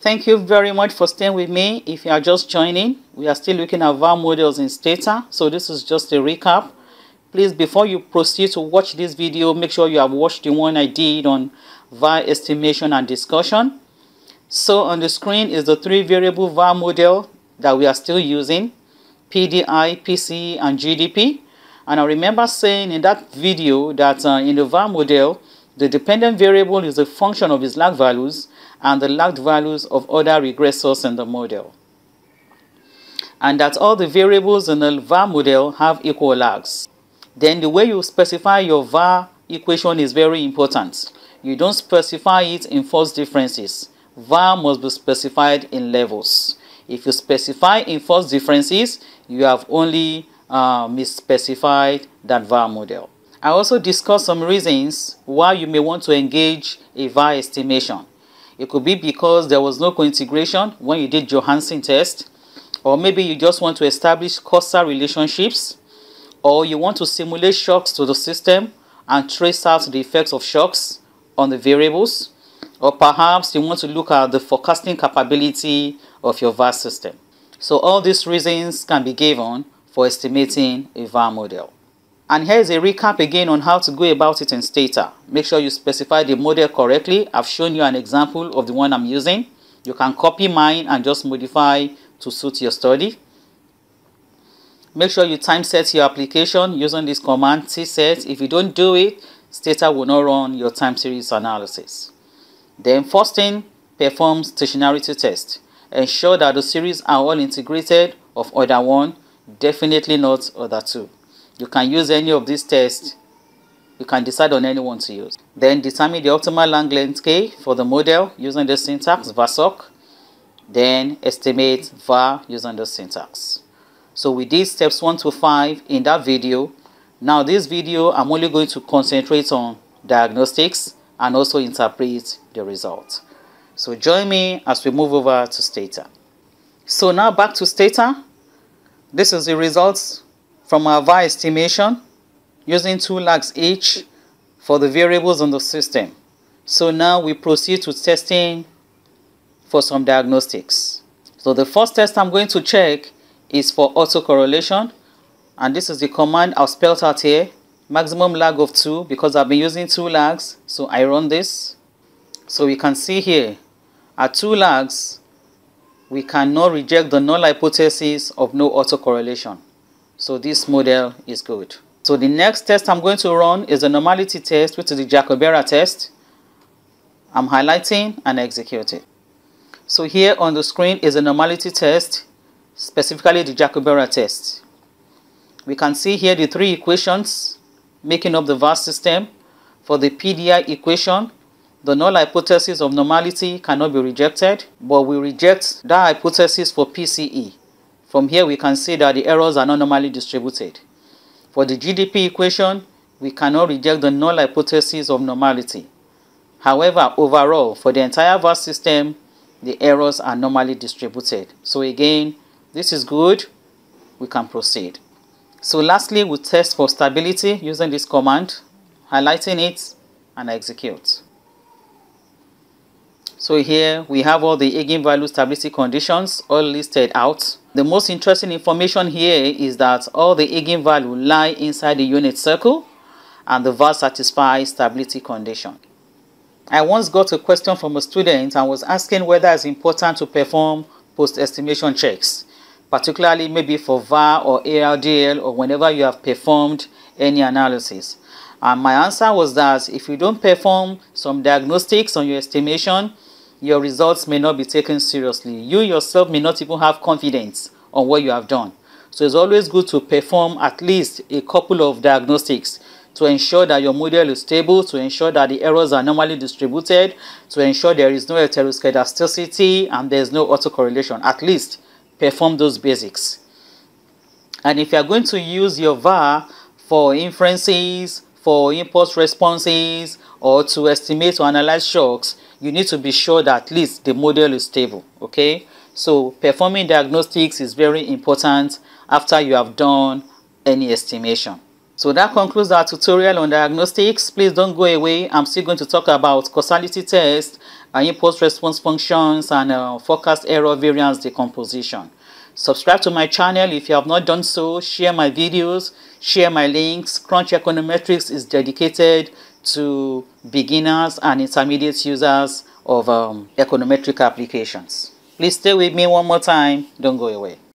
Thank you very much for staying with me. If you are just joining, we are still looking at VAR models in Stata. So this is just a recap. Please, before you proceed to watch this video, make sure you have watched the one I did on VAR estimation and discussion. So on the screen is the three variable VAR model that we are still using, PDI, PCE, and GDP. And I remember saying in that video that uh, in the VAR model, the dependent variable is a function of its lag values and the lagged values of other regressors in the model. And that all the variables in the VAR model have equal lags. Then the way you specify your VAR equation is very important. You don't specify it in first differences. VAR must be specified in levels. If you specify in first differences, you have only uh, misspecified that VAR model. I also discussed some reasons why you may want to engage a VAR estimation. It could be because there was no co-integration when you did Johansen test, or maybe you just want to establish causal relationships, or you want to simulate shocks to the system and trace out the effects of shocks on the variables, or perhaps you want to look at the forecasting capability of your VAR system. So all these reasons can be given for estimating a VAR model. And here's a recap again on how to go about it in Stata. Make sure you specify the model correctly. I've shown you an example of the one I'm using. You can copy mine and just modify to suit your study. Make sure you time set your application using this command tset. If you don't do it, Stata will not run your time series analysis. Then first thing, perform stationarity test. Ensure that the series are all integrated of order 1, definitely not order 2. You can use any of these tests. You can decide on any one to use. Then determine the optimal length K for the model using the syntax VARSOC. Then estimate VAR using the syntax. So we did steps 1 to 5 in that video. Now this video I'm only going to concentrate on diagnostics and also interpret the result. So join me as we move over to Stata. So now back to Stata. This is the results from our VAR estimation using two lags each for the variables on the system. So now we proceed to testing for some diagnostics. So the first test I'm going to check is for autocorrelation and this is the command I've spelled out here maximum lag of 2 because I've been using two lags so I run this so we can see here at two lags we cannot reject the null hypothesis of no autocorrelation so this model is good. So the next test I'm going to run is the normality test, which is the Jarque-Bera test. I'm highlighting and execute it. So here on the screen is a normality test, specifically the Jarque-Bera test. We can see here the three equations making up the vast system. For the PDI equation, the null hypothesis of normality cannot be rejected, but we reject that hypothesis for PCE. From here, we can see that the errors are not normally distributed. For the GDP equation, we cannot reject the null hypothesis of normality. However, overall, for the entire VAR system, the errors are normally distributed. So again, this is good. We can proceed. So lastly, we test for stability using this command, highlighting it and execute. So here we have all the eigenvalue stability conditions all listed out. The most interesting information here is that all the eigenvalue lie inside the unit circle and the VAR satisfies stability condition. I once got a question from a student and was asking whether it's important to perform post-estimation checks, particularly maybe for VAR or ARDL or whenever you have performed any analysis. And my answer was that if you don't perform some diagnostics on your estimation, your results may not be taken seriously. You yourself may not even have confidence on what you have done. So it's always good to perform at least a couple of diagnostics to ensure that your model is stable, to ensure that the errors are normally distributed, to ensure there is no heteroscedasticity and there is no autocorrelation. At least perform those basics. And if you are going to use your VAR for inferences, for impulse responses, or to estimate or analyze shocks, you need to be sure that at least the model is stable, okay? So performing diagnostics is very important after you have done any estimation. So that concludes our tutorial on diagnostics. Please don't go away. I'm still going to talk about causality test, uh, impulse response functions, and uh, forecast error variance decomposition. Subscribe to my channel if you have not done so. Share my videos, share my links. CrunchEconometrix is dedicated to beginners and intermediate users of um, econometric applications. Please stay with me one more time. Don't go away.